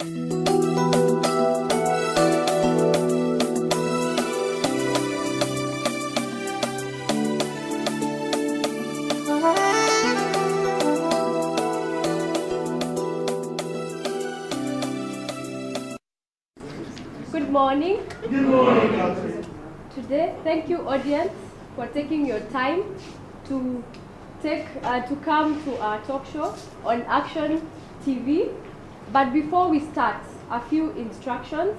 Good morning. Good morning. Today, thank you, audience, for taking your time to take uh, to come to our talk show on Action TV. But before we start, a few instructions.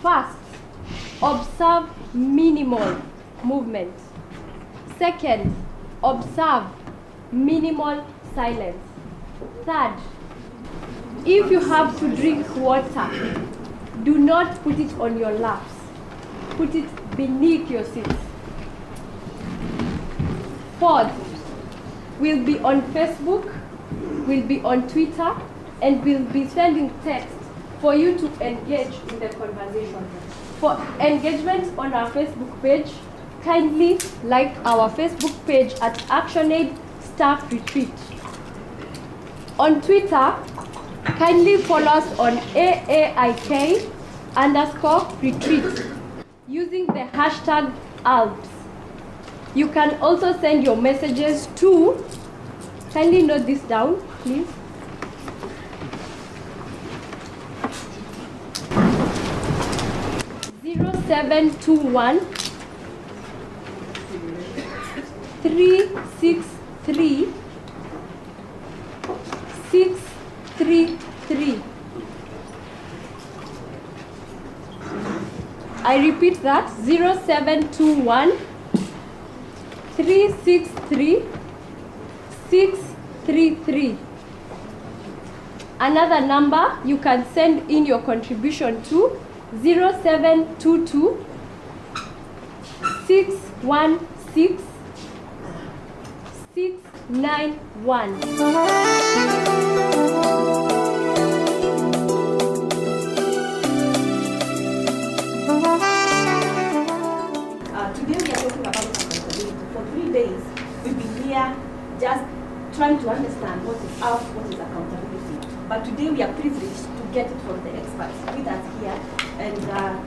First, observe minimal movement. Second, observe minimal silence. Third, if you have to drink water, do not put it on your laps. Put it beneath your seat. Fourth, we'll be on Facebook, we'll be on Twitter, and we'll be sending text for you to engage in the conversation. For engagement on our Facebook page, kindly like our Facebook page at ActionAid Staff Retreat. On Twitter, kindly follow us on AAIK underscore retreat using the hashtag ALPS. You can also send your messages to, kindly note this down, please. Seven two one three six three six three three. I repeat that 0721 363 633. Another number you can send in your contribution to 0722 616 691. Uh, today we are talking about accountability. For three days, we've been here just trying to understand what is what is accountability. But today we are privileged to get it from the experts with us here, and uh,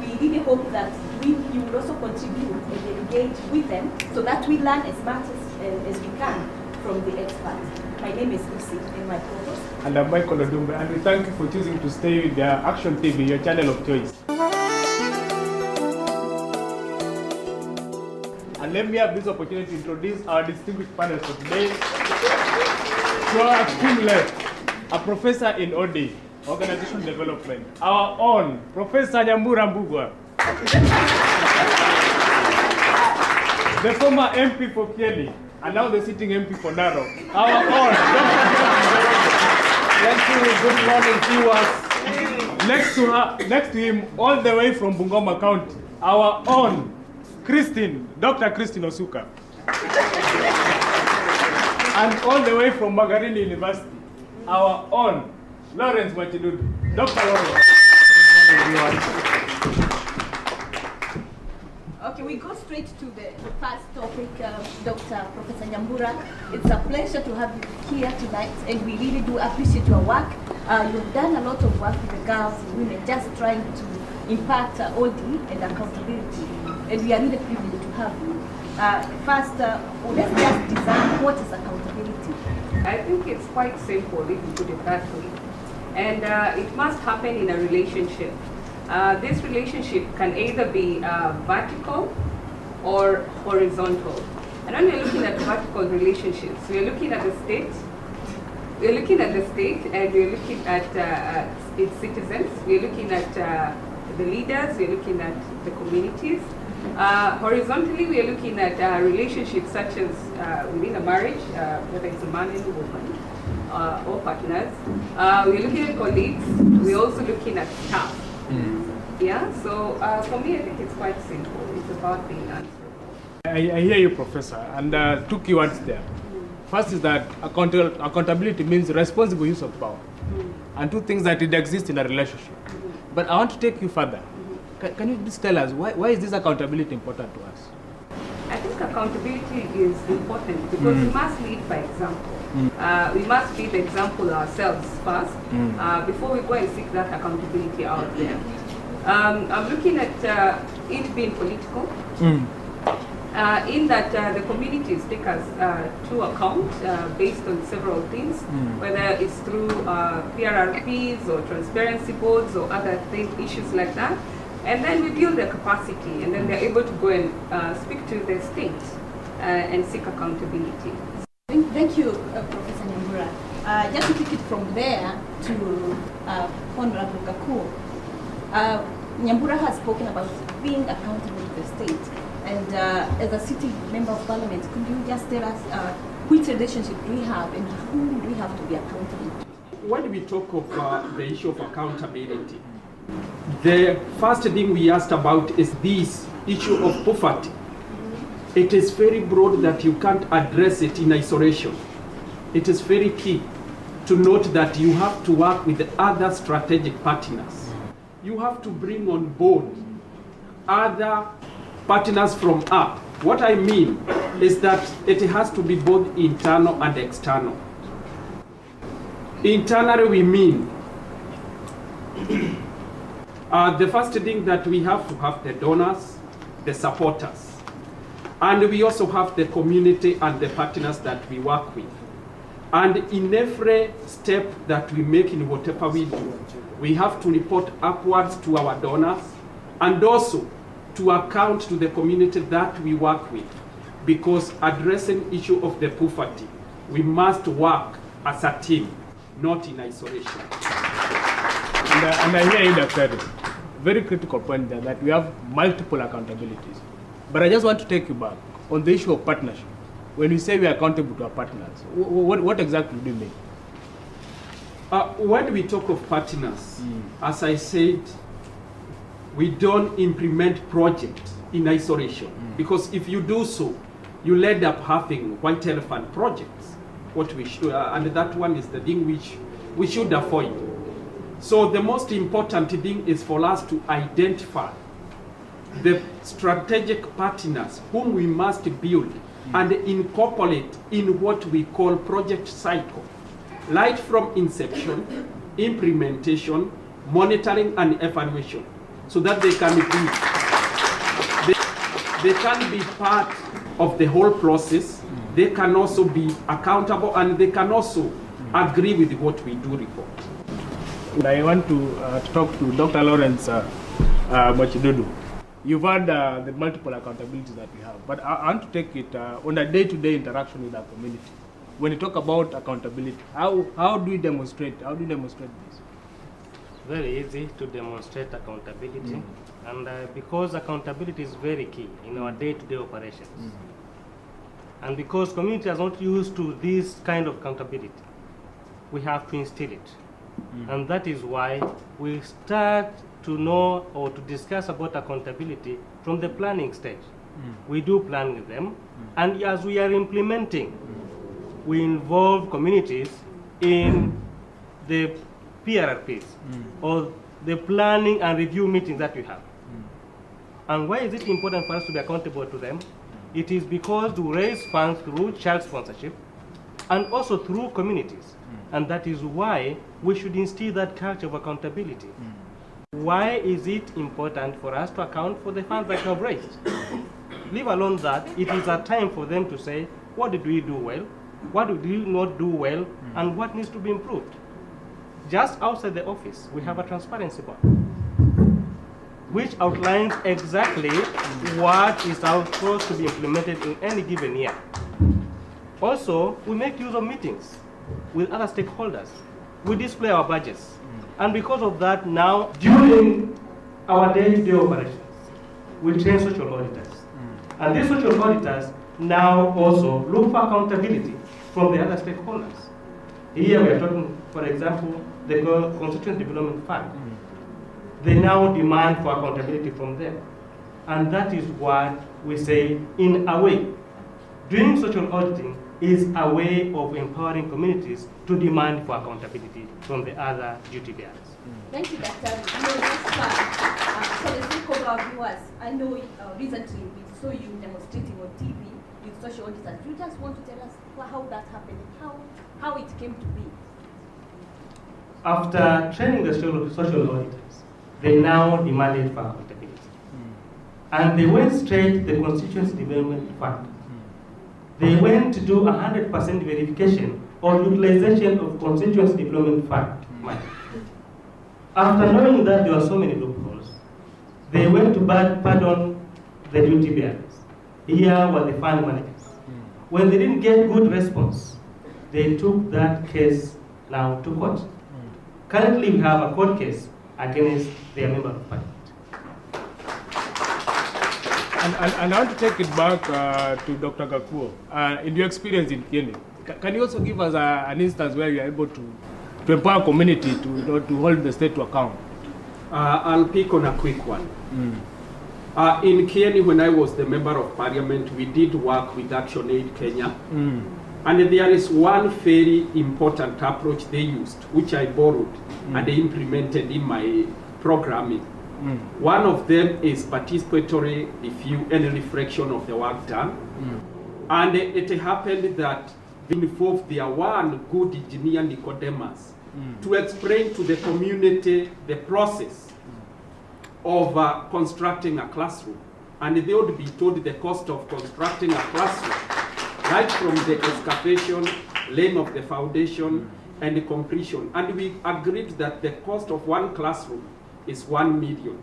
we really hope that we, you will also contribute and engage with them so that we learn as much as, uh, as we can from the experts. My name is Lucy, and my co-host. And I'm Michael Odumbe, and we thank you for choosing to stay with the Action TV, your channel of choice. And let me have this opportunity to introduce our distinguished panel for today. To our extreme left, a professor in OD, Organization Development, our own Professor Nyambura Mbugwa. the former MP for Kieni, and now the sitting MP for Narok, our own Thank you. Good morning, viewers. Next to her, next to him, all the way from Bungoma County, our own Christine, Dr. Christine Osuka. and all the way from Magarini University, our own Lawrence Machidudu. Dr. Lawrence. Good morning, viewers. Okay, we go straight to the first topic, uh, Dr. Professor Nyambura. It's a pleasure to have you here tonight, and we really do appreciate your work. Uh, you've done a lot of work with the girls and women, just trying to impact uh, OD and accountability, and we are really privileged to have you. Uh, first, uh, let's just design what is accountability. I think it's quite simple if you put it that way. And uh, it must happen in a relationship. Uh, this relationship can either be uh, vertical or horizontal. And when we're looking at vertical relationships, we're looking at the state, we're looking at the state and we're looking at uh, its citizens, we're looking at uh, the leaders, we're looking at the communities. Uh, horizontally, we are looking at uh, relationships such as uh, within a marriage, uh, whether it's a man and a woman, uh, or partners. Uh, we're looking at colleagues. We're also looking at staff. Yeah, so uh, for me, I think it's quite simple. It's about being answerable. I, I hear you, Professor, and uh, two keywords there. First is that account- accountability means responsible use of power, and two things that it exists in a relationship. But I want to take you further. Can, can you just tell us why, why is this accountability important to us? I think accountability is important because we must lead by example. Uh, we must be the example ourselves first Mm. uh, before we go and seek that accountability out there. Um, I'm looking at uh, it being political. Uh, in that uh, the communities take us uh, to account uh, based on several things, whether it's through uh, PRRPs or transparency boards or other thing, issues like that. And then we build their capacity, and then they're able to go and uh, speak to the state uh, and seek accountability. Thank, thank you, uh, Professor Nyambura. Uh, just to take it from there to uh, Honorable Gakuo, uh, Nyambura has spoken about being accountable to the state. And uh, as a sitting member of parliament, could you just tell us uh, which relationship we have and who do we have to be accountable to? when we talk of uh, the issue of accountability, the first thing we asked about is this issue of poverty. It is very broad that you can't address it in isolation. It is very key to note that you have to work with the other strategic partners. You have to bring on board other partners from up. What I mean is that it has to be both internal and external. Internally, we mean uh, the first thing that we have to have the donors, the supporters, and we also have the community and the partners that we work with. And in every step that we make in whatever we do, we have to report upwards to our donors and also to account to the community that we work with. Because addressing issue of the poverty, we must work as a team, not in isolation. And, uh, and I hear you, Dr. Very critical point there that we have multiple accountabilities. But I just want to take you back on the issue of partnership. When we say we are accountable to our partners, wh- wh- what, what exactly do you mean? Uh, when we talk of partners, as I said, we don't implement projects in isolation because if you do so, you'll end up having white elephant projects. What we should, uh, and that one is the thing which we should avoid. So the most important thing is for us to identify the strategic partners whom we must build and incorporate in what we call project cycle right from inception, implementation, monitoring and evaluation so that they can be they, they can be part of the whole process they can also be accountable and they can also agree with what we do report I want to, uh, talk to Dr. Lawrence uh, uh. You've had uh, the multiple accountabilities that we have, but I, I want to take it uh, on a day-to-day interaction with our community. When you talk about accountability, how, how do we demonstrate? How do you demonstrate this? very easy to demonstrate accountability and uh, because accountability is very key in our day-to-day operations and because community is not used to this kind of accountability we have to instill it and that is why we start to know or to discuss about accountability from the planning stage mm. we do plan with them mm. and as we are implementing we involve communities in the PRRPs mm. or the planning and review meetings that we have. And why is it important for us to be accountable to them? It is because we raise funds through child sponsorship and also through communities. And that is why we should instill that culture of accountability. Why is it important for us to account for the funds that we have raised? Leave alone that, it is a time for them to say, what did we do well? What did we not do well? Hmm. And what needs to be improved? Just outside the office, we have a hmm. transparency board, which outlines exactly hmm. what is supposed to be implemented in any given year. Also, we make use of meetings with other stakeholders. We display our budgets. And because of that, now, during our day-to-day operations, we train social auditors. Mm. And these social auditors now also look for accountability from the other stakeholders. Here we are talking, for example, the Co- Constituent Development Fund. Mm. They now demand for accountability from them. And that is what we say, in a way, doing social auditing is a way of empowering communities to demand for accountability from the other duty bearers. Thank you, Dr. You know, that's fun. Uh, for the sake of our viewers, I know uh, recently we saw you demonstrating on TV with social auditors, do you just want to tell us how that happened, how, how it came to be? After training the social social auditors, they now demanded for accountability. And they went straight to the Constituency Development Fund. They went to do 100% verification of utilization of Constituency Development Fund money. After knowing that there were so many loopholes, they went to pardon the duty bearers. Here were the fund managers. When they didn't get good response, they took that case now to court. Currently, we have a court case against their member of parliament. And, and, and I want to take it back uh, to Dr. Gakuo. Uh, in your experience in Kenya, can you also give us a, an instance where you are able to, to empower community to, you know, to hold the state to account? Uh, I'll pick on a quick one. Uh, in Kieni, when I was the member of parliament, we did work with Action Aid Kenya. And there is one very important approach they used, which I borrowed and implemented in my programming. Mm. One of them is participatory review and reflection of the work done. Mm. And it happened that they involved their one good engineer, Nicodemus, mm. to explain to the community the process of uh, constructing a classroom. And they would be told the cost of constructing a classroom, right from the excavation, laying of the foundation, and the completion. And we agreed that the cost of one classroom is one million.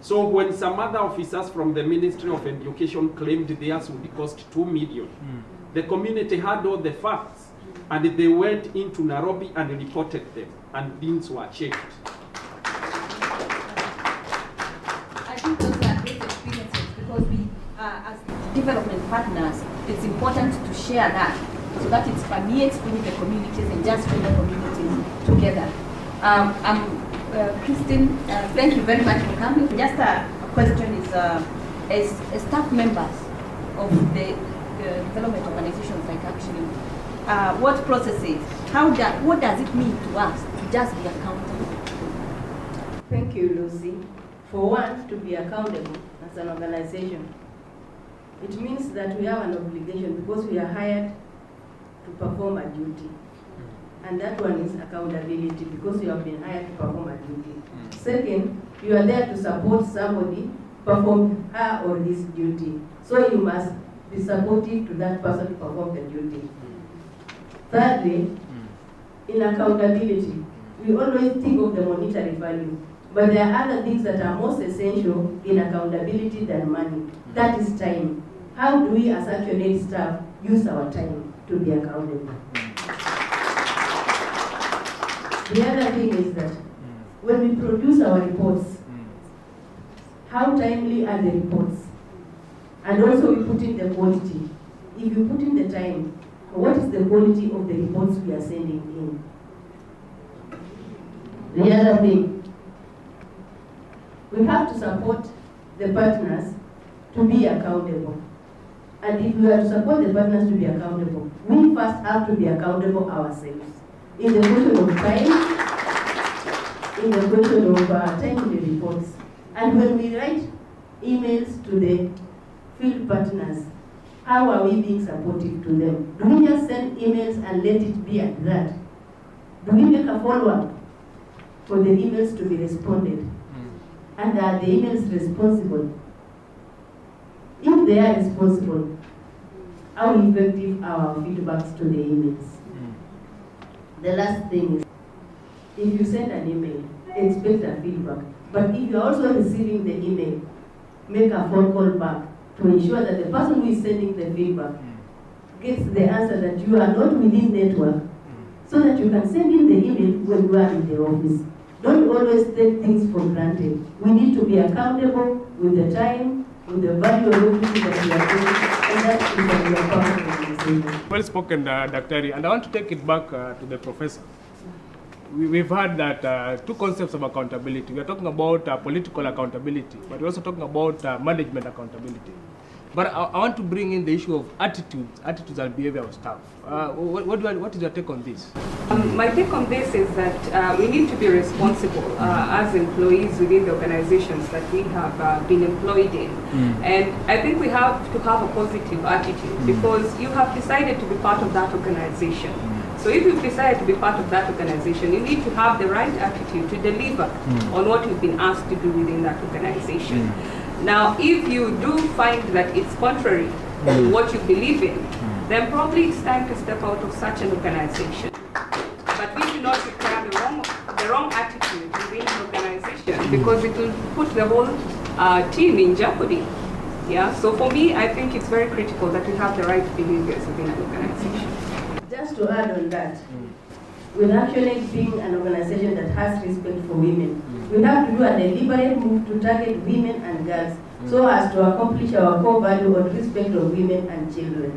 So when some other officers from the Ministry of Education claimed theirs would cost two million, the community had all the facts, and they went into Nairobi and reported them, and things were checked. I think those are great experiences because we, uh, as development partners, it's important to share that so that it permeates through the communities and just bring the communities together. Um, I'm, uh, Christine, uh, thank you very much for coming. Just a, question is, uh, as, as staff members of the, development organizations like Action, uh, what processes, how da, what does it mean to us to just be accountable? Thank you, Lucy. For one, to be accountable as an organization, it means that we have an obligation because we are hired to perform a duty. And that one is accountability because you have been hired to perform a duty. Hmm. Second, you are there to support somebody perform her or his duty. So you must be supportive to that person to perform the duty. Hmm. Thirdly, hmm. in accountability, we always think of the monetary value, but there are other things that are most essential in accountability than money. That is time. How do we as Action Aid staff use our time to be accountable? The other thing is that when we produce our reports, how timely are the reports? And also we put in the quality. If you put in the time, what is the quality of the reports we are sending in? The other thing, we have to support the partners to be accountable. And if we are to support the partners to be accountable, we first have to be accountable ourselves. In the question of time, in the question of uh, timely reports. And when we write emails to the field partners, how are we being supportive to them? Do we just send emails and let it be at that? Do we make a follow-up for the emails to be responded? And are the emails responsible? If they are responsible, how effective are our feedbacks to the emails? The last thing is, if you send an email, expect a feedback. But if you are also receiving the email, make a phone call back to ensure that the person who is sending the feedback hmm. gets the answer that you are not within network, hmm. so that you can send in the email when you are in the office. Don't always take things for granted. We need to be accountable with the time, with the everything that we are doing. Well spoken, uh, Dr. And I want to take it back uh, to the professor. We, we've heard that uh, two concepts of accountability. We are talking about uh, political accountability, but we're also talking about uh, management accountability. But I, I want to bring in the issue of attitudes, attitudes and behavior of staff. Uh, what, what, I, what is your take on this? Um, my take on this is that uh, we need to be responsible uh, as employees within the organizations that we have uh, been employed in. And I think we have to have a positive attitude because you have decided to be part of that organization. So if you've decided to be part of that organization, you need to have the right attitude to deliver on what you've been asked to do within that organization. Now, if you do find that it's contrary to hmm. what you believe in, hmm. then probably it's time to step out of such an organization. But we do not require the wrong, the wrong attitude within an organization hmm. because it will put the whole uh, team in jeopardy. Yeah, so for me, I think it's very critical that we have the right behaviors within an organization. Just to add on that, with ActionAid being an organization that has respect for women, we have to do a deliberate move to target women and girls so as to accomplish our core value of respect of women and children.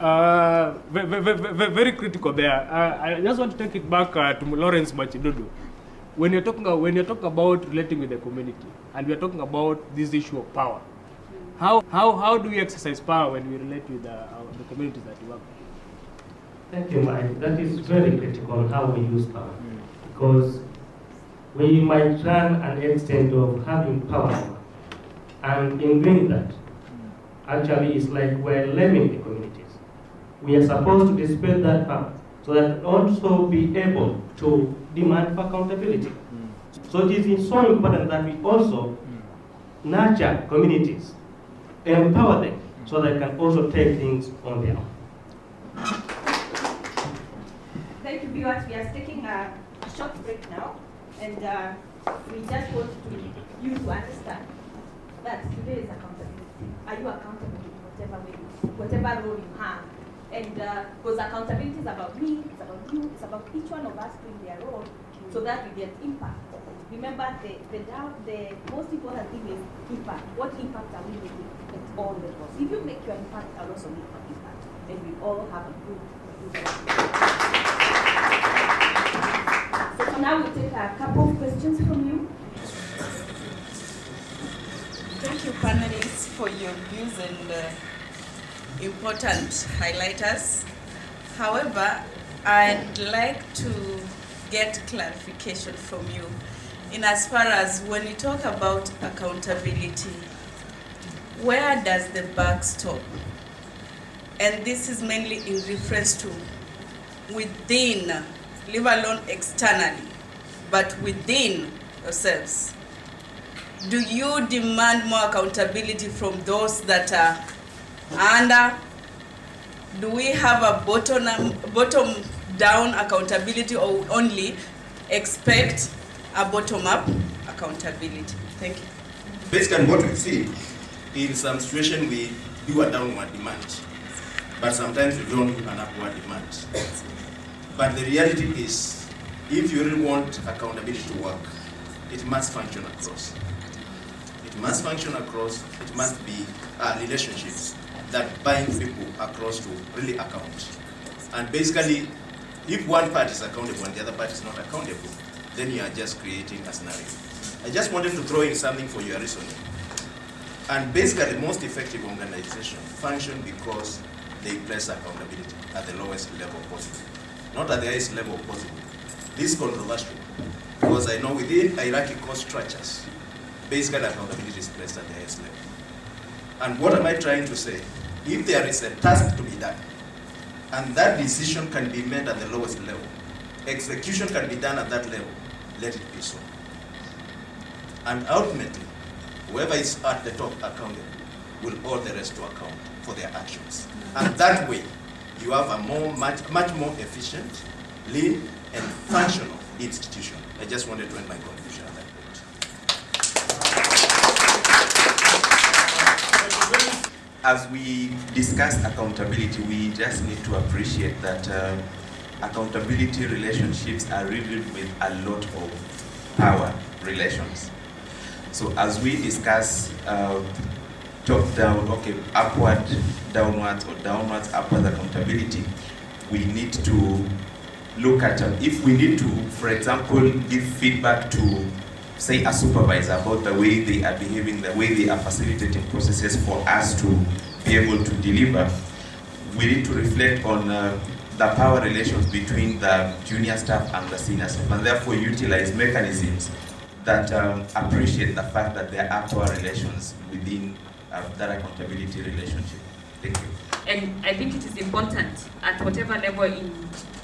Uh, ve- ve- ve- ve- very critical there. Uh, I just want to take it back uh, to Lawrence Machidudu. When you're talking when you're talking about relating with the community, and we're talking about this issue of power, how how how do we exercise power when we relate with uh, the communities that we work with? Thank you, Mike. That is very critical how we use power. Because we might run an extent of having power. And in doing that, actually it's like we're lemming the communities. We are supposed to display that power so that also be able to demand for accountability. So it is so important that we also nurture communities, empower them so they can also take things on their own. Thank you, viewers. We are taking a short break now, and uh, we just want to you to understand that today is accountability. Are you accountable in whatever way, whatever role you have? And because accountability is about me, it's about you, it's about each one of us doing their role, so that we get impact. Remember, the the, the most important thing is impact. What impact are we making all? If you make your impact, I'll also make my impact, and we all have a good. good so for now, we'll take a couple of questions from you. Thank you, panelists, for your views and uh, important highlighters. However, I'd like to get clarification from you in as far as when you talk about accountability, where does the buck stop? And this is mainly in reference to within, leave alone externally, but within yourselves do you demand more accountability from those that are under? Do we have a bottom, bottom down accountability or only expect a bottom up accountability? Thank you. Based on what we see, in some situation we do a downward demand, but sometimes we don't do an upward demand. But the reality is, if you really want accountability to work, it must function across. It must function across, it must be uh, relationships that bind people across to really account. And basically, if one part is accountable and the other part is not accountable, then you are just creating a scenario. I just wanted to throw in something for your reasoning. And basically, most effective organization function because they place accountability at the lowest level possible, not at the highest level possible. This is controversial because I know within hierarchical structures, basically accountability is placed at the highest level. And what am I trying to say? If there is a task to be done, and that decision can be made at the lowest level, execution can be done at that level, let it be so. And ultimately, whoever is at the top accountable will hold the rest to account for their actions. And that way, you have a more, much, much more efficient, lean, and functional institution. I just wanted to end my contribution on that point. As we discuss accountability, we just need to appreciate that uh, accountability relationships are riddled with a lot of power relations. So as we discuss uh, top down, okay, upward, downwards, or downwards, upward accountability, we need to look at uh, if we need to, for example, give feedback to say, a supervisor about the way they are behaving, the way they are facilitating processes for us to be able to deliver, we need to reflect on uh, the power relations between the junior staff and the senior staff, and therefore utilize mechanisms that um, appreciate the fact that there are power relations within uh, that accountability relationship. Thank you. And I think it is important at whatever level in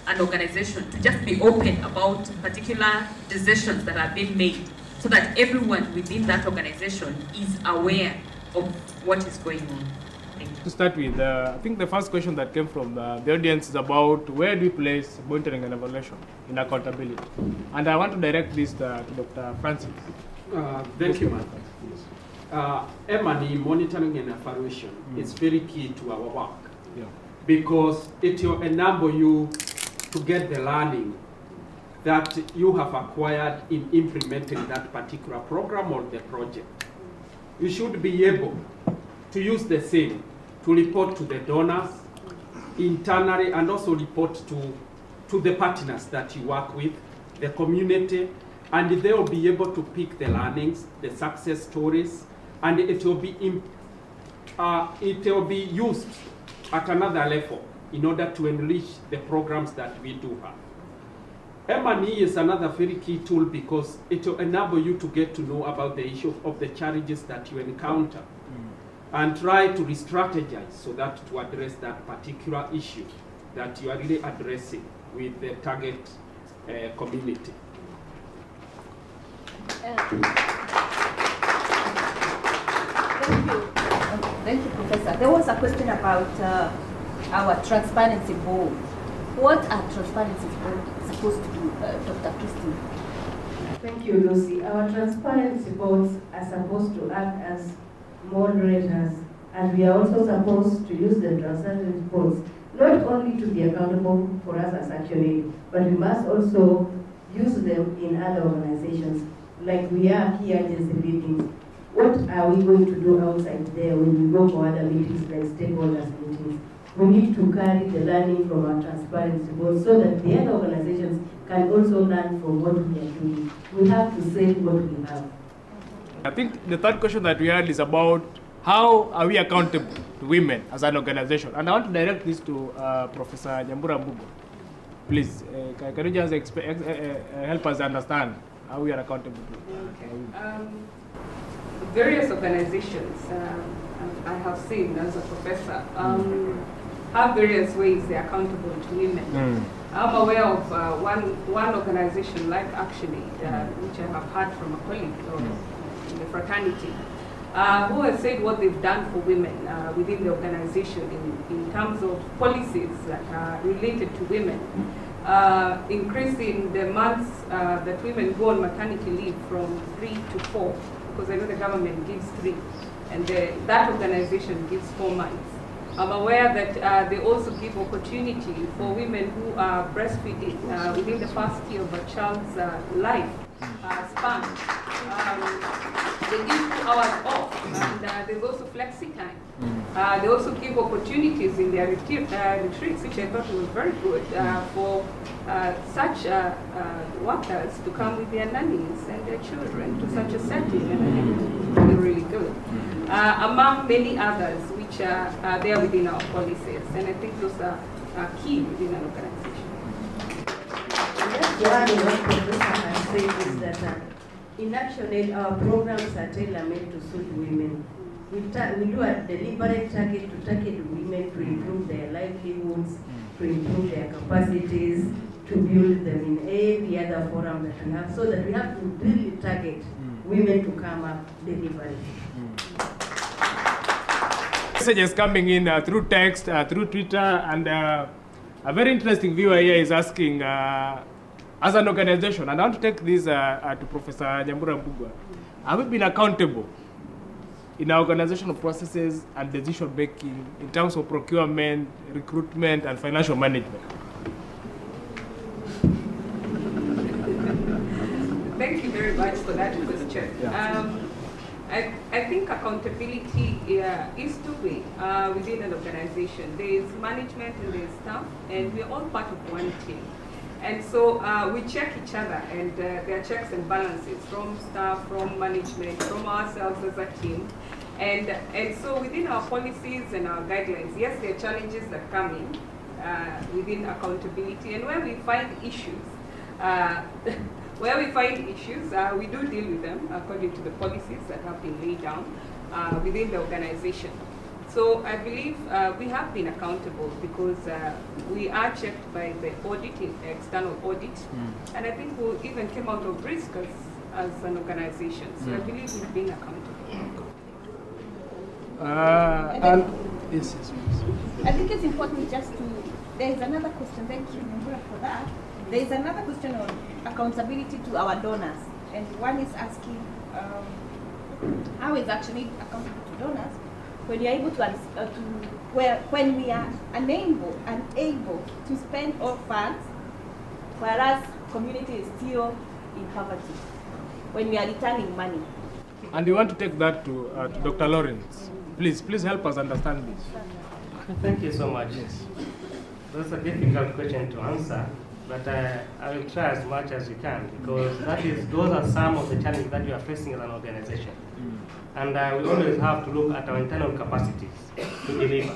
an organization to just be open about particular decisions that are being made so that everyone within that organization is aware of what is going on. To start with, uh, I think the first question that came from the, the audience is about where do we place monitoring and evaluation in accountability? And I want to direct this uh, to Dr. Francis. Uh, thank you, Martha. Uh, M&E, monitoring and evaluation, Mm. is very key to our work Yeah. because it will enable you to get the learning that you have acquired in implementing that particular program or the project. You should be able to use the same to report to the donors internally and also report to, to the partners that you work with, the community, and they will be able to pick the learnings, the success stories, and it will be im- uh, it will be used at another level in order to enrich the programs that we do have. M&E is another very key tool because it will enable you to get to know about the issue of the challenges that you encounter and try to re-strategize so that to address that particular issue that you are really addressing with the target uh, community. Thank you. Thank you, Professor. There was a question about uh, our transparency board. What are transparency board supposed to do, uh, Dr. Christine? Thank you, Lucy. Our transparency boards are supposed to act as moderators, and we are also supposed to use the transparency boards not only to be accountable for us as ActionAid, but we must also use them in other organizations, like we are key agency meetings. What are we going to do outside there when we go for other meetings, like stakeholders meetings? We need to carry the learning from our transparency board so that the other organizations can also learn from what we are doing. We have to say what we have. I think the third question that we had is about how are we accountable to women as an organization? And I want to direct this to uh, Professor Nyambura Mbugwa. Please, uh, can, can you just ex- uh, uh, help us understand how we are accountable to women? Um, various organizations um, I have seen as a professor um, have various ways they're accountable to women. Mm. I'm aware of uh, one one organization like ActionAid, uh, which I have heard from a colleague in the fraternity, uh, who has said what they've done for women uh, within the organization in, in terms of policies that are related to women. Uh, increasing the months uh, that women go on maternity leave from three to four, because I know the government gives three, and the, that organization gives four months. I'm aware that uh, they also give opportunity for women who are breastfeeding uh, within the first year of a child's life span. Um, they give two hours off, and uh, there's also flexi time. Uh, they also give opportunities in their retreat, uh, retreats, which I thought was very good uh, for uh, such uh, uh, workers to come with their nannies and their children to such a setting, and I think it's really, really good. Uh, among many others, which are, are there within our policies, and I think those are, are key within an organization. Just to add on what Professor has said is that uh, in ActionAid, our programs are tailor-made to suit women. We, ta- we do a deliberate target to target women to improve their livelihoods, to improve their capacities, to build them in every other forum that we have, so that we have to really target women to come up deliberately. Messages coming in uh, through text, uh, through Twitter, and uh, a very interesting viewer here is asking, uh, as an organization, and I want to take this uh, uh, to Professor Nyambura Mbugwa, have we been accountable in our organizational processes and decision making in terms of procurement, recruitment, and financial management? Thank you very much for that question. Yeah. Um, I, I think accountability uh, is two-way uh, within an organization. There is management and there is staff, and we're all part of one team. And so uh, we check each other and uh, there are checks and balances from staff, from management, from ourselves as a team. And, and so within our policies and our guidelines, yes, there are challenges that come in uh, within accountability. And where we find issues, uh, where we find issues, uh, we do deal with them according to the policies that have been laid down uh, within the organization. So I believe uh, we have been accountable because uh, we are checked by the audit, external audit, and I think we even came out of risk as, as an organization. So I Mm. believe we've been accountable. Uh, and yes, yes, please. I think it's important just to, there is another question, thank you Nyambura for that. There is another question on accountability to our donors. And one is asking, um, how is ActionAid accountable to donors when you're able to, uh, to where, when we are unable, unable to spend all funds, whereas community is still in poverty, when we are returning money. And you want to take that to, uh, to Dr. Lawrence. Please, please help us understand this. Thank you so much. Yes. That's a difficult question to answer, but uh, I will try as much as we can because that is, those are some of the challenges that you are facing as an organization. And uh, we always have to look at our internal capacities to deliver.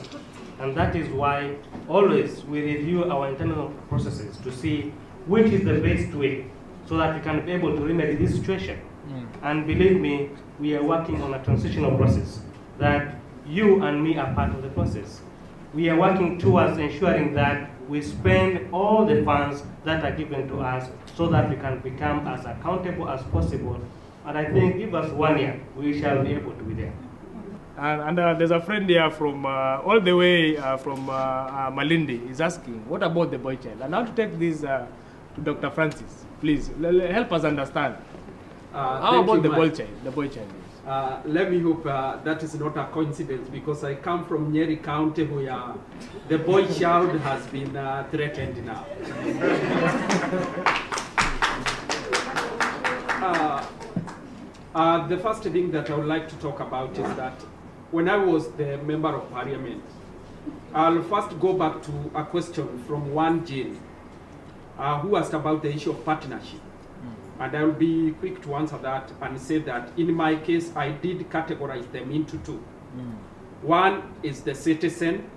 And that is why always we review our internal processes to see which is the best way so that we can be able to remedy this situation. And believe me, we are working on a transitional process that you and me are part of the process. We are working towards ensuring that we spend all the funds that are given to us so that we can become as accountable as possible. And I think give us one year, we shall be able to be there. And, and uh, there's a friend here from uh, all the way uh, from uh, uh, Malindi is asking, what about the boy child? And I want to take this uh, to Dr. Francis. Please l- l- help us understand. Uh, How about the boy child? The boy child. Uh, let me hope uh, that is not a coincidence because I come from Nyeri County where the boy child has been uh, threatened now. uh, the first thing that I would like to talk about is that when I was the member of parliament, I'll first go back to a question from one Jane uh, who asked about the issue of partnership. And I will be quick to answer that and say that in my case, I did categorize them into two. One is the citizen,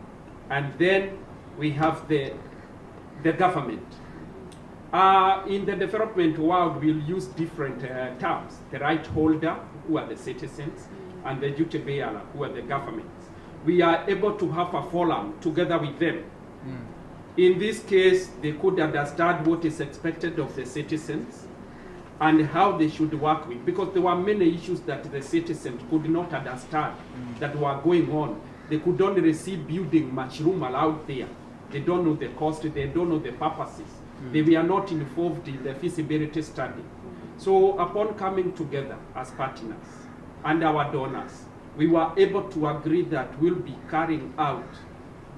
and then we have the, the government. Uh, in the development world, we'll use different uh, terms. The right holder, who are the citizens, and the duty bearer, who are the governments. We are able to have a forum together with them. In this case, they could understand what is expected of the citizens and how they should work with, because there were many issues that the citizens could not understand that were going on. They could only receive building mushroom out there. They don't know the cost, they don't know the purposes. They were not involved in the feasibility study. So upon coming together as partners and our donors, we were able to agree that we'll be carrying out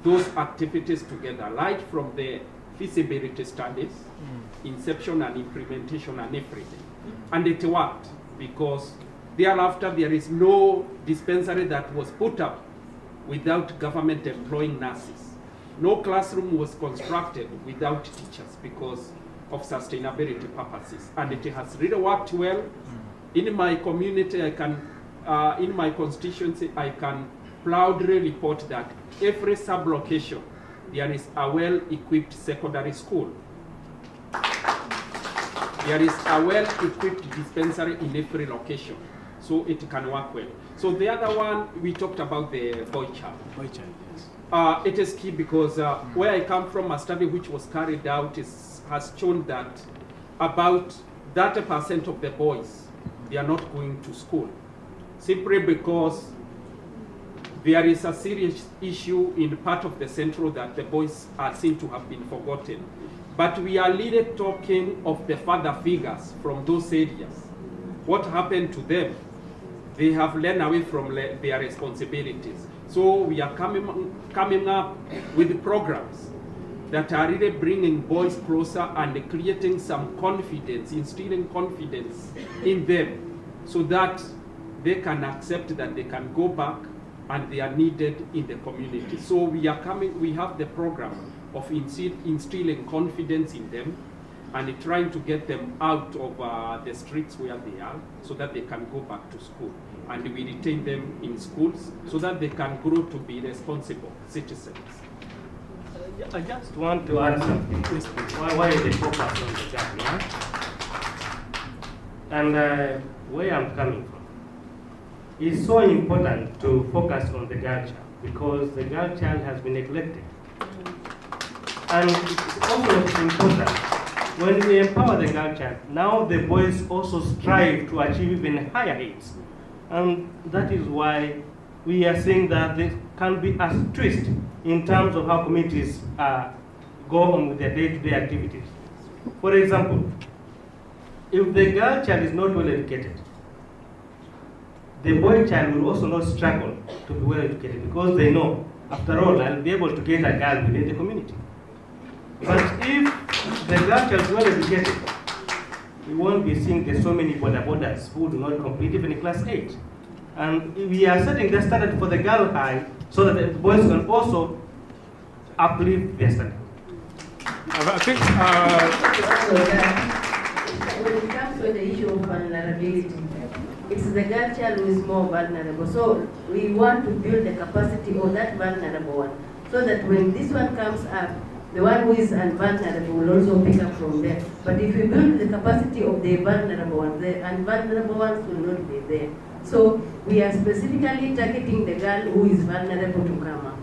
those activities together, right from the feasibility studies, mm. inception and implementation and everything. And it worked because thereafter there is no dispensary that was put up without government employing nurses. No classroom was constructed without teachers because of sustainability purposes. And it has really worked well. In my community, I can, uh, in my constituency, I can proudly report that every sub-location, there is a well-equipped secondary school. There is a well-equipped dispensary in every location, so it can work well. So the other one, we talked about the boy child. Boy child, yes. Uh, it is key because uh, where I come from, a study which was carried out is, has shown that about 30% of the boys, they are not going to school. Simply because there is a serious issue in part of the central that the boys are seen to have been forgotten. But we are really talking of the father figures from those areas. What happened to them? They have learned away from their responsibilities. So we are coming, coming up with programs that are really bringing boys closer and creating some confidence, instilling confidence in them so that they can accept that they can go back and they are needed in the community. So we are coming, we have the program of instilling confidence in them and trying to get them out of uh, the streets where they are so that they can go back to school. And we retain them in schools so that they can grow to be responsible citizens. I just want to add something. Why, why the focus on the girl? Yeah? And uh, where I'm coming from. It's so important to focus on the girl child because the girl child has been neglected. And it's also important when we empower the girl child, now the boys also strive to achieve even higher heights. And that is why we are saying that there can be a twist in terms of how communities uh, go on with their day-to-day activities. For example, if the girl child is not well educated, the boy child will also not struggle to be well educated because they know, after all, I'll be able to get a girl within the community. But if the girl child is well educated, we won't be seeing the so many boda bodas who do not complete even class 8. And we are setting the standard for the girl high so that the boys can also uplift their standard. I think uh, when it comes to the issue of vulnerability, it's the girl child who is more vulnerable. So we want to build the capacity of that vulnerable one, so that when this one comes up, the one who is vulnerable will also pick up from there. But if we build the capacity of the vulnerable ones, the vulnerable ones will not be there. So we are specifically targeting the girl who is vulnerable to come up.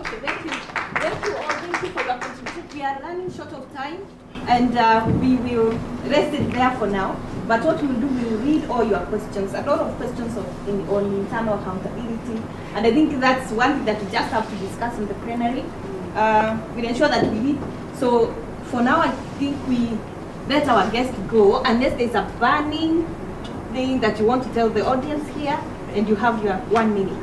Okay, thank you. Thank you all. Thank you for your contribution. We are running short of time, and uh, we will rest it there for now. But what we'll do, we'll read all your questions. A lot of questions of, in, on internal accountability, and I think that's one thing that we just have to discuss in the plenary. Uh, we'll ensure that we read. So for now, I think we let our guest go, unless there's a burning thing that you want to tell the audience here, and you have your one minute.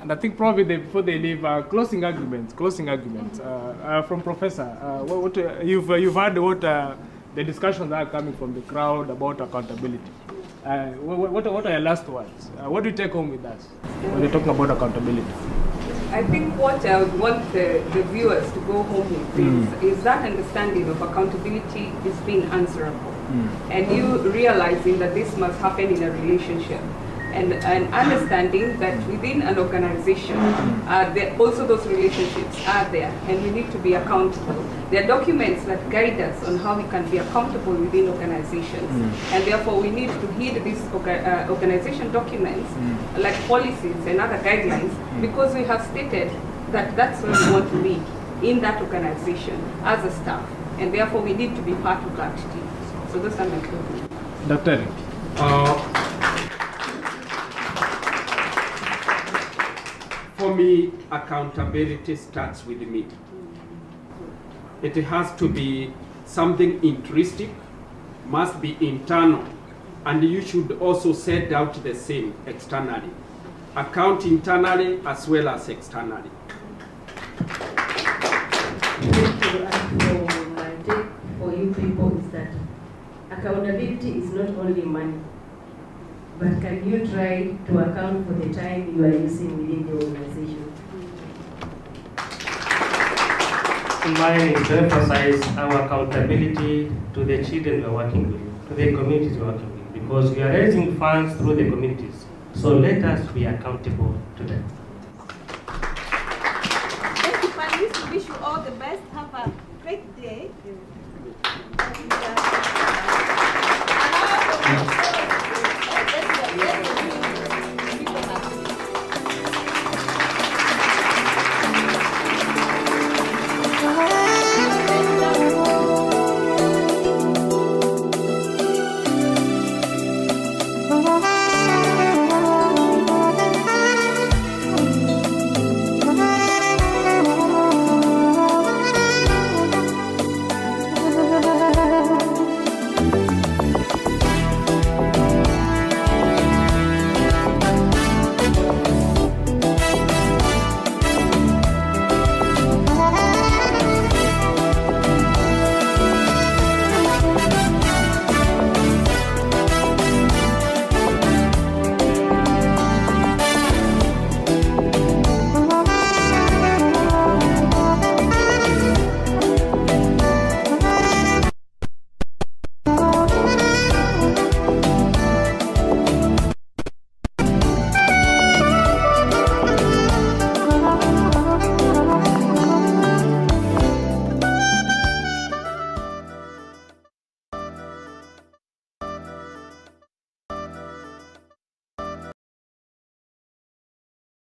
And I think probably they, before they leave, uh, closing arguments, closing arguments uh, uh, from Professor. Uh, what, what uh, you've you've heard what the discussions are coming from the crowd about accountability. What, what, what are your last words? What do you take home with us when you're talking about accountability? I think what I would want the, the viewers to go home with Mm. is, is that understanding of accountability is being answerable. Mm. And you realizing that this must happen in a relationship. And, and understanding that within an organization, uh, there, also those relationships are there, and we need to be accountable. There are documents that guide us on how we can be accountable within organizations, Mm. and therefore we need to heed these orga- uh, organization documents, like policies and other guidelines, because we have stated that that's where we want to be in that organization as a staff, and therefore we need to be part of that team. So those are my comments. Dr. Eric. Uh, for me, accountability starts with me. It has to be something intrinsic, must be internal, and you should also set out the same externally. Account internally as well as externally. for you people is that accountability is not only money, but can you try to account for the time you are using within the organization? Mine is to emphasize our accountability to the children we are working with, to the communities we are working with, because we are raising funds through the communities. So let us be accountable to them.